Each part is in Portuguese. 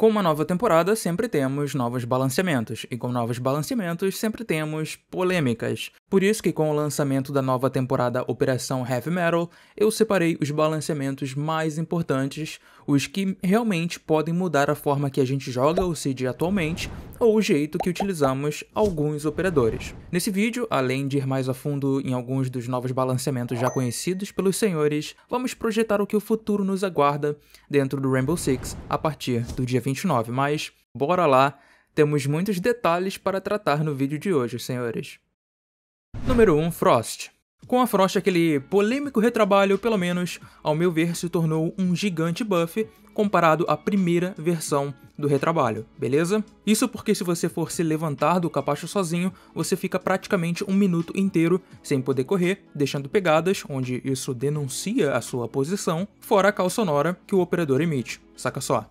Com uma nova temporada, sempre temos novos balanceamentos, e com novos balanceamentos, sempre temos polêmicas. Por isso que com o lançamento da nova temporada Operação Heavy Metal, eu separei os balanceamentos mais importantes, os que realmente podem mudar a forma que a gente joga o CID atualmente, ou o jeito que utilizamos alguns operadores. Nesse vídeo, além de ir mais a fundo em alguns dos novos balanceamentos já conhecidos pelos senhores, vamos projetar o que o futuro nos aguarda dentro do Rainbow Six a partir do dia 29, mas bora lá, temos muitos detalhes para tratar no vídeo de hoje, senhores. Número 1, Frost. Com a Frost, aquele polêmico retrabalho, pelo menos, ao meu ver, se tornou um gigante buff comparado à primeira versão do retrabalho, beleza? Isso porque se você for se levantar do capacho sozinho, você fica praticamente um minuto inteiro sem poder correr, deixando pegadas, onde isso denuncia a sua posição, fora a cal sonora que o operador emite, saca só.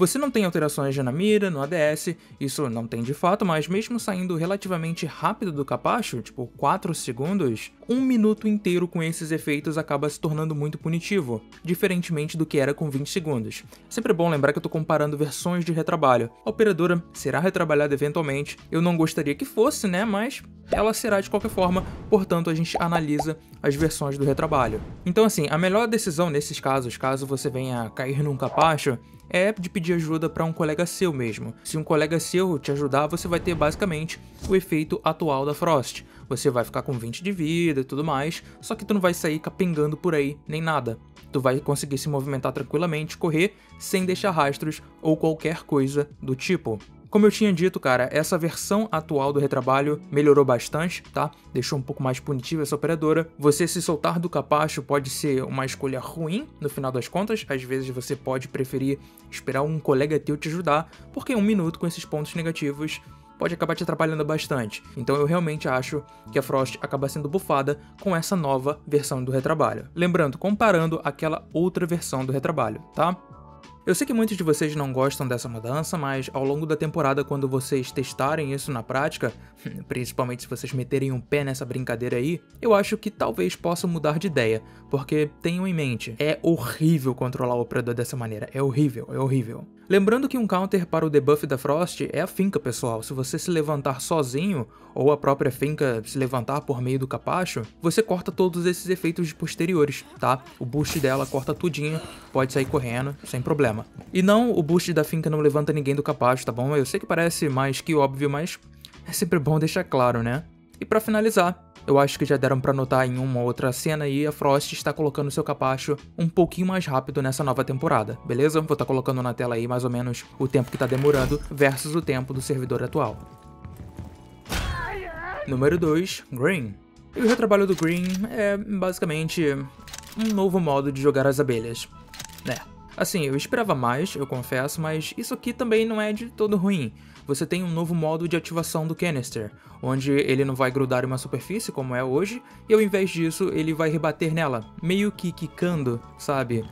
Você não tem alterações na mira, no ADS, isso não tem de fato, mas mesmo saindo relativamente rápido do capacho, tipo 4 segundos, um minuto inteiro com esses efeitos acaba se tornando muito punitivo, diferentemente do que era com 20 segundos. Sempre bom lembrar que eu tô comparando versões de retrabalho. A operadora será retrabalhada eventualmente, eu não gostaria que fosse, né, mas ela será de qualquer forma, portanto a gente analisa as versões do retrabalho. Então assim, a melhor decisão nesses casos, caso você venha cair num capacho, é de pedir ajuda para um colega seu mesmo. Se um colega seu te ajudar, você vai ter basicamente o efeito atual da Frost. Você vai ficar com 20 de vida e tudo mais, só que tu não vai sair capengando por aí, nem nada. Tu vai conseguir se movimentar tranquilamente, correr, sem deixar rastros ou qualquer coisa do tipo. Como eu tinha dito, cara, essa versão atual do retrabalho melhorou bastante, tá? Deixou um pouco mais punitiva essa operadora. Você se soltar do capacho pode ser uma escolha ruim, no final das contas. Às vezes você pode preferir esperar um colega teu te ajudar, porque um minuto com esses pontos negativos pode acabar te atrapalhando bastante. Então eu realmente acho que a Frost acaba sendo bufada com essa nova versão do retrabalho. Lembrando, comparando aquela outra versão do retrabalho, tá? Eu sei que muitos de vocês não gostam dessa mudança, mas ao longo da temporada, quando vocês testarem isso na prática, principalmente se vocês meterem um pé nessa brincadeira aí, eu acho que talvez possa mudar de ideia, porque tenham em mente, é horrível controlar o operador dessa maneira, é horrível, é horrível. Lembrando que um counter para o debuff da Frost é a finca, pessoal. Se você se levantar sozinho, ou a própria finca se levantar por meio do capacho, você corta todos esses efeitos posteriores, tá? O boost dela corta tudinho, pode sair correndo, sem problema. E não, o boost da finca não levanta ninguém do capacho, tá bom? Eu sei que parece mais que óbvio, mas é sempre bom deixar claro, né? E para finalizar, eu acho que já deram para notar em uma outra cena aí, a Frost está colocando seu capacho um pouquinho mais rápido nessa nova temporada, beleza? Vou estar tá colocando na tela aí mais ou menos o tempo que está demorando versus o tempo do servidor atual. Número 2, Green. E o retrabalho do Green é basicamente um novo modo de jogar as abelhas. É, assim, eu esperava mais, eu confesso, mas isso aqui também não é de todo ruim você tem um novo modo de ativação do canister, onde ele não vai grudar em uma superfície como é hoje, e ao invés disso ele vai rebater nela, meio que quicando, sabe?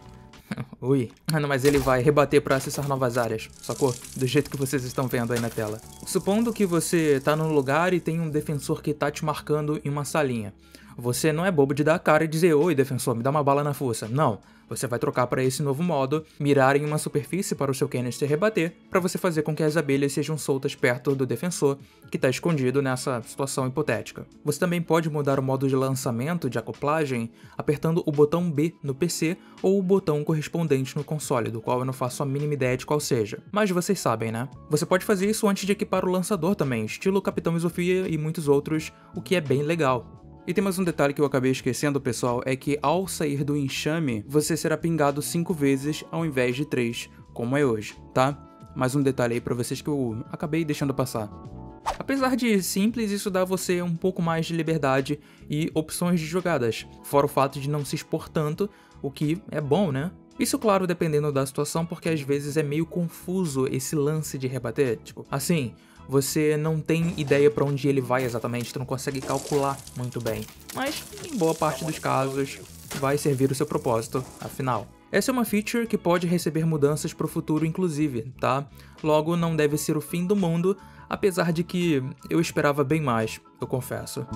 Ui, ah, mas ele vai rebater para acessar novas áreas, sacou? Do jeito que vocês estão vendo aí na tela. Supondo que você tá num lugar e tem um defensor que tá te marcando em uma salinha. Você não é bobo de dar a cara e dizer, oi defensor, me dá uma bala na força. Não, você vai trocar para esse novo modo, mirar em uma superfície para o seu canister rebater, para você fazer com que as abelhas sejam soltas perto do defensor, que está escondido nessa situação hipotética. Você também pode mudar o modo de lançamento de acoplagem apertando o botão B no PC ou o botão correspondente no console, do qual eu não faço a mínima ideia de qual seja. Mas vocês sabem, né? Você pode fazer isso antes de equipar o lançador também, estilo Capitão Isofia e muitos outros, o que é bem legal. E tem mais um detalhe que eu acabei esquecendo, pessoal, é que ao sair do enxame, você será pingado 5 vezes ao invés de 3, como é hoje, tá? Mais um detalhe aí pra vocês que eu acabei deixando passar. Apesar de simples, isso dá a você um pouco mais de liberdade e opções de jogadas, fora o fato de não se expor tanto, o que é bom, né? Isso, claro, dependendo da situação, porque às vezes é meio confuso esse lance de rebater. Tipo, assim, você não tem ideia para onde ele vai exatamente, tu não consegue calcular muito bem. Mas, em boa parte dos casos, vai servir o seu propósito, afinal. Essa é uma feature que pode receber mudanças para o futuro, inclusive, tá? Logo, não deve ser o fim do mundo, apesar de que eu esperava bem mais, eu confesso.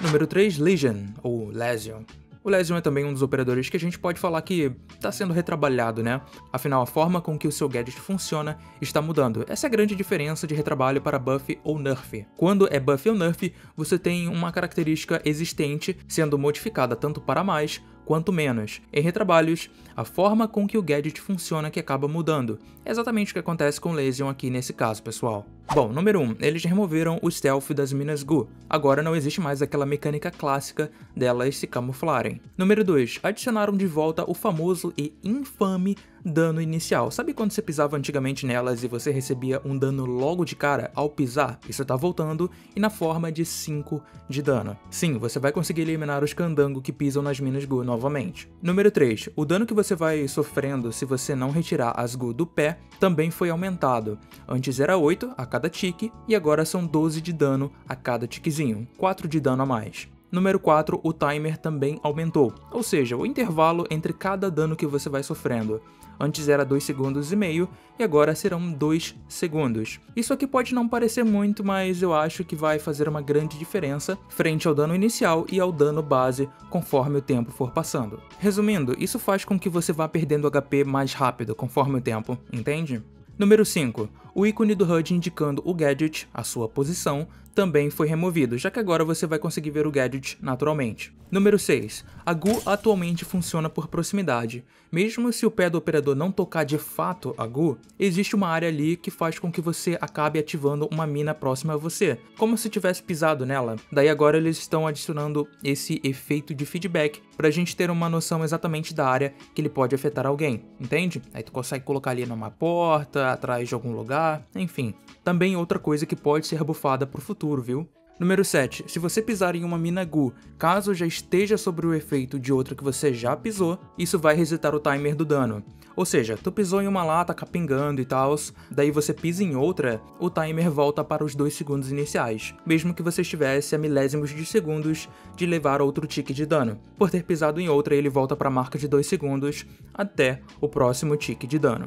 Número 3, Legion, ou Lesion. O Lesion é também um dos operadores que a gente pode falar que está sendo retrabalhado, né? Afinal, a forma com que o seu gadget funciona está mudando. Essa é a grande diferença de retrabalho para buff ou nerf. Quando é buff ou nerf, você tem uma característica existente sendo modificada tanto para mais quanto menos. Em retrabalhos, a forma com que o gadget funciona que acaba mudando. É exatamente o que acontece com Lesion aqui nesse caso, pessoal. Bom, número 1, um, eles removeram o stealth das minas Gu. Agora não existe mais aquela mecânica clássica delas se camuflarem. Número 2, adicionaram de volta o famoso e infame dano inicial. Sabe quando você pisava antigamente nelas e você recebia um dano logo de cara ao pisar? Isso tá voltando e na forma de 5 de dano. Sim, você vai conseguir eliminar os candango que pisam nas minas Gu novamente. Número 3, o dano que você vai sofrendo se você não retirar as Gu do pé também foi aumentado. Antes era 8 a cada tique e agora são 12 de dano a cada tiquezinho, 4 de dano a mais. Número 4, o timer também aumentou, ou seja, o intervalo entre cada dano que você vai sofrendo. Antes era 2 segundos e meio e agora serão 2 segundos. Isso aqui pode não parecer muito, mas eu acho que vai fazer uma grande diferença frente ao dano inicial e ao dano base conforme o tempo for passando. Resumindo, isso faz com que você vá perdendo HP mais rápido conforme o tempo, entende? Número 5. O ícone do HUD indicando o gadget, a sua posição, também foi removido, já que agora você vai conseguir ver o gadget naturalmente. Número 6. A GU atualmente funciona por proximidade. Mesmo se o pé do operador não tocar de fato a GU, existe uma área ali que faz com que você acabe ativando uma mina próxima a você, como se tivesse pisado nela. Daí agora eles estão adicionando esse efeito de feedback pra gente ter uma noção exatamente da área que ele pode afetar alguém, entende? Aí tu consegue colocar ali numa porta, atrás de algum lugar, enfim. Também outra coisa que pode ser bufada pro futuro, viu? Número 7. Se você pisar em uma mina Gu, caso já esteja sobre o efeito de outra que você já pisou, isso vai resetar o timer do dano. Ou seja, tu pisou em uma lá, tá capingando e tal, daí você pisa em outra, o timer volta para os 2 segundos iniciais, mesmo que você estivesse a milésimos de segundos de levar outro tique de dano. Por ter pisado em outra, ele volta para a marca de 2 segundos até o próximo tique de dano.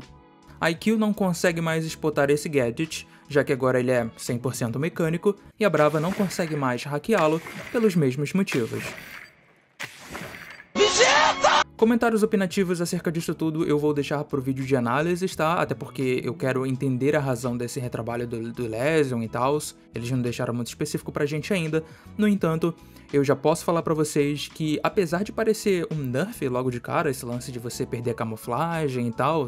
A IQ não consegue mais exportar esse gadget, já que agora ele é 100% mecânico, e a Brava não consegue mais hackeá-lo pelos mesmos motivos. Comentários opinativos acerca disso tudo eu vou deixar pro vídeo de análise, tá? Até porque eu quero entender a razão desse retrabalho do, do Lesion e tal. Eles não deixaram muito específico pra gente ainda. No entanto, eu já posso falar para vocês que, apesar de parecer um nerf logo de cara, esse lance de você perder a camuflagem e tal,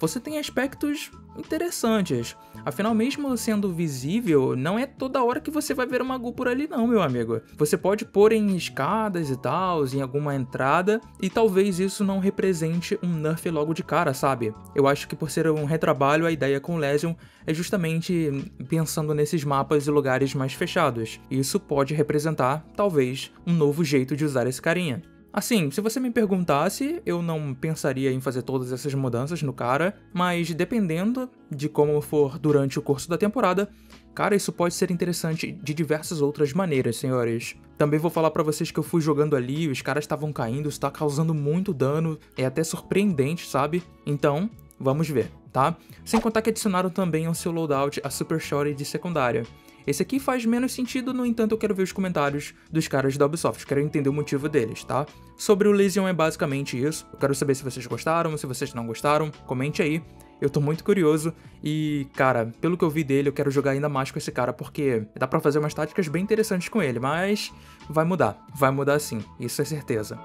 você tem aspectos interessantes. Afinal, mesmo sendo visível, não é toda hora que você vai ver uma Gu por ali não, meu amigo. Você pode pôr em escadas e tal, em alguma entrada, e talvez isso não represente um nerf logo de cara, sabe? Eu acho que por ser um retrabalho, a ideia com Lesion é justamente pensando nesses mapas e lugares mais fechados. Isso pode representar, talvez, um novo jeito de usar esse carinha. Assim, se você me perguntasse, eu não pensaria em fazer todas essas mudanças no cara, mas dependendo de como for durante o curso da temporada, cara, isso pode ser interessante de diversas outras maneiras, senhores. Também vou falar para vocês que eu fui jogando ali, os caras estavam caindo, está causando muito dano, é até surpreendente, sabe? Então, vamos ver, tá? Sem contar que adicionaram também ao seu loadout a Super Shorty de secundária. Esse aqui faz menos sentido, no entanto eu quero ver os comentários dos caras da Ubisoft, quero entender o motivo deles, tá? Sobre o Lesion é basicamente isso, eu quero saber se vocês gostaram, se vocês não gostaram, comente aí. Eu tô muito curioso e, cara, pelo que eu vi dele, eu quero jogar ainda mais com esse cara porque dá pra fazer umas táticas bem interessantes com ele, mas vai mudar, vai mudar sim, isso é certeza.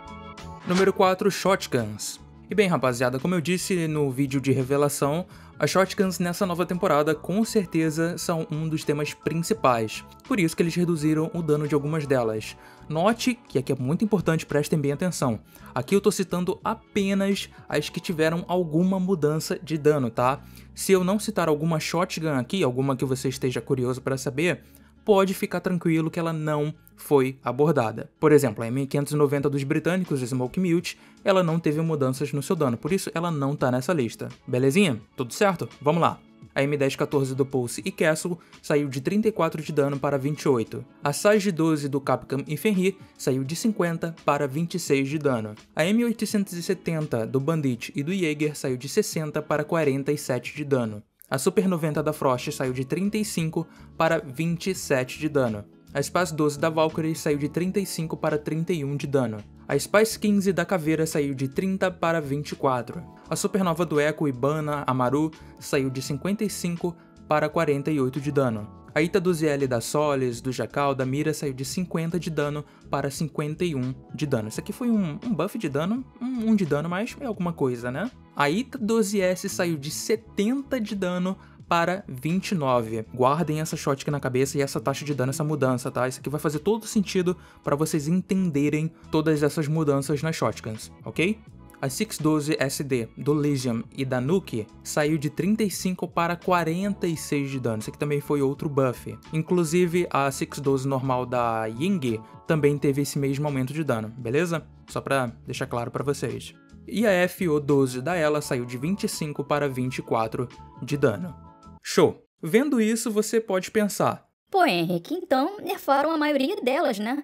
Número 4, Shotguns. E bem, rapaziada, como eu disse no vídeo de revelação, as shotguns nessa nova temporada com certeza são um dos temas principais, por isso que eles reduziram o dano de algumas delas. Note que aqui é muito importante, prestem bem atenção. Aqui eu tô citando apenas as que tiveram alguma mudança de dano, tá? Se eu não citar alguma shotgun aqui, alguma que você esteja curioso para saber, pode ficar tranquilo que ela não foi abordada. Por exemplo, a M590 dos britânicos, Smoke Mute, ela não teve mudanças no seu dano, por isso ela não tá nessa lista. Belezinha? Tudo certo? Vamos lá. A M1014 do Pulse e Castle saiu de 34 de dano para 28. A Sage 12 do Capcom e Fenrir saiu de 50 para 26 de dano. A M870 do Bandit e do Jaeger saiu de 60 para 47 de dano. A Super 90 da Frost saiu de 35 para 27 de dano. A Space 12 da Valkyrie saiu de 35 para 31 de dano. A Spice 15 da Caveira saiu de 30 para 24. A Supernova do Echo Ibana Amaru saiu de 55 para 48 de dano. A Ita 12L da Solis, do Jacal, da Mira saiu de 50 de dano para 51 de dano. Isso aqui foi um, um buff de dano, um, um, de dano, mas é alguma coisa, né? A Ita 12S saiu de 70 de dano para 29. Guardem essa shotgun na cabeça e essa taxa de dano, essa mudança, tá? Isso aqui vai fazer todo sentido para vocês entenderem todas essas mudanças nas shotguns, ok? A 612 SD do Legion e da Nuke saiu de 35 para 46 de dano, isso aqui também foi outro buff. Inclusive a 612 normal da Ying também teve esse mesmo aumento de dano, beleza? Só pra deixar claro para vocês. E a FO12 da ela saiu de 25 para 24 de dano. Show! Vendo isso, você pode pensar... Pô, Henrique, então nerfaram a maioria delas, né?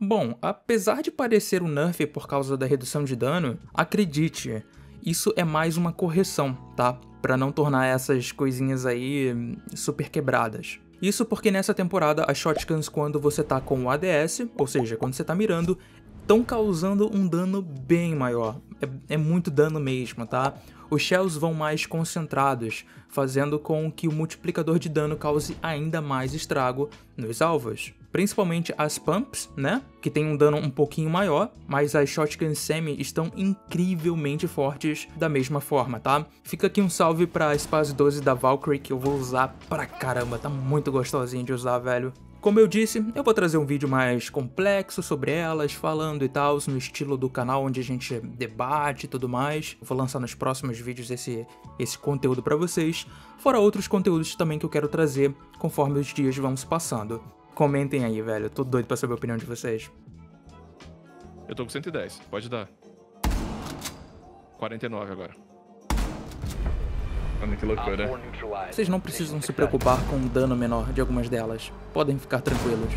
Bom, apesar de parecer um nerf por causa da redução de dano, acredite, isso é mais uma correção, tá? Para não tornar essas coisinhas aí super quebradas. Isso porque nessa temporada as shotguns quando você tá com o ADS, ou seja, quando você tá mirando, estão causando um dano bem maior. É, é, muito dano mesmo, tá? Os shells vão mais concentrados, fazendo com que o multiplicador de dano cause ainda mais estrago nos alvos principalmente as pumps, né? Que tem um dano um pouquinho maior, mas as shotguns semi estão incrivelmente fortes da mesma forma, tá? Fica aqui um salve pra Spaz 12 da Valkyrie que eu vou usar pra caramba, tá muito gostosinho de usar, velho. Como eu disse, eu vou trazer um vídeo mais complexo sobre elas, falando e tal, no estilo do canal onde a gente debate e tudo mais. Vou lançar nos próximos vídeos esse, esse conteúdo para vocês, fora outros conteúdos também que eu quero trazer conforme os dias vão se passando. Comentem aí, velho. Eu tô doido pra saber a opinião de vocês. Eu tô com 110, pode dar. 49 agora. Que loucura. Vocês não precisam se preocupar com o dano menor de algumas delas. Podem ficar tranquilos.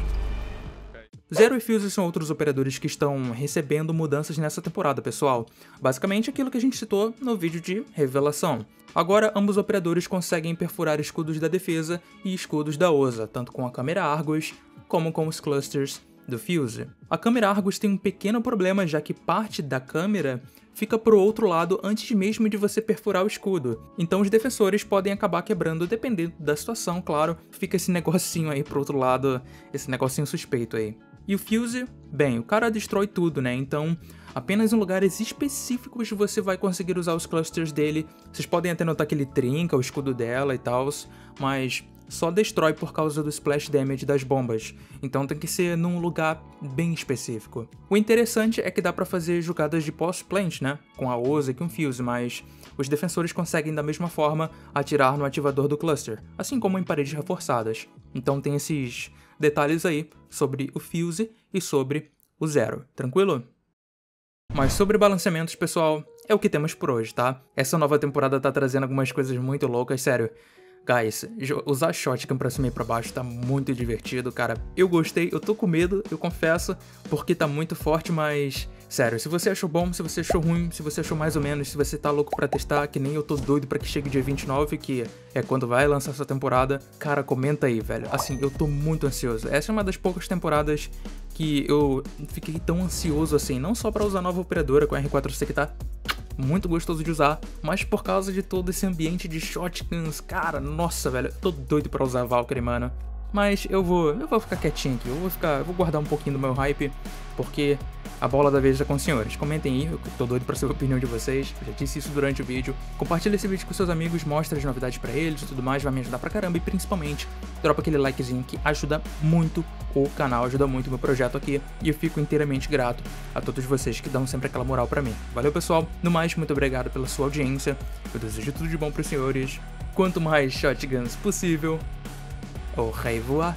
Zero e Fuse são outros operadores que estão recebendo mudanças nessa temporada, pessoal. Basicamente aquilo que a gente citou no vídeo de revelação. Agora, ambos operadores conseguem perfurar escudos da defesa e escudos da OSA, tanto com a câmera Argus como com os clusters do Fuse. A câmera Argus tem um pequeno problema, já que parte da câmera fica pro outro lado antes mesmo de você perfurar o escudo. Então os defensores podem acabar quebrando, dependendo da situação, claro. Fica esse negocinho aí pro outro lado, esse negocinho suspeito aí. E o Fuse, bem, o cara destrói tudo, né? Então, apenas em lugares específicos você vai conseguir usar os clusters dele. Vocês podem até notar que ele trinca o escudo dela e tal, mas só destrói por causa do splash damage das bombas, então tem que ser num lugar bem específico. O interessante é que dá para fazer jogadas de post-plant, né, com a Oza e com Fuse, mas os defensores conseguem da mesma forma atirar no ativador do cluster, assim como em paredes reforçadas. Então tem esses detalhes aí sobre o Fuse e sobre o Zero, tranquilo? Mas sobre balanceamentos, pessoal, é o que temos por hoje, tá? Essa nova temporada tá trazendo algumas coisas muito loucas, sério. Guys, usar shotgun pra cima e pra baixo tá muito divertido, cara. Eu gostei, eu tô com medo, eu confesso, porque tá muito forte, mas... Sério, se você achou bom, se você achou ruim, se você achou mais ou menos, se você tá louco pra testar, que nem eu tô doido pra que chegue dia 29, que é quando vai lançar essa temporada, cara, comenta aí, velho. Assim, eu tô muito ansioso. Essa é uma das poucas temporadas que eu fiquei tão ansioso assim, não só para usar nova operadora com a R4C que tá muito gostoso de usar, mas por causa de todo esse ambiente de shotguns, cara, nossa, velho, tô doido pra usar Valkyrie, mano. Mas eu vou, eu vou ficar quietinho aqui, eu vou ficar, eu vou guardar um pouquinho do meu hype, porque a bola da vez é com os senhores. Comentem aí, eu tô doido pra saber a opinião de vocês, eu já disse isso durante o vídeo. Compartilha esse vídeo com seus amigos, mostra as novidades para eles e tudo mais, vai me ajudar pra caramba e principalmente dropa aquele likezinho que ajuda muito o canal, ajuda muito o meu projeto aqui e eu fico inteiramente grato a todos vocês que dão sempre aquela moral para mim. Valeu pessoal, no mais, muito obrigado pela sua audiência, eu desejo tudo de bom pros senhores, quanto mais shotguns possível, au revoir.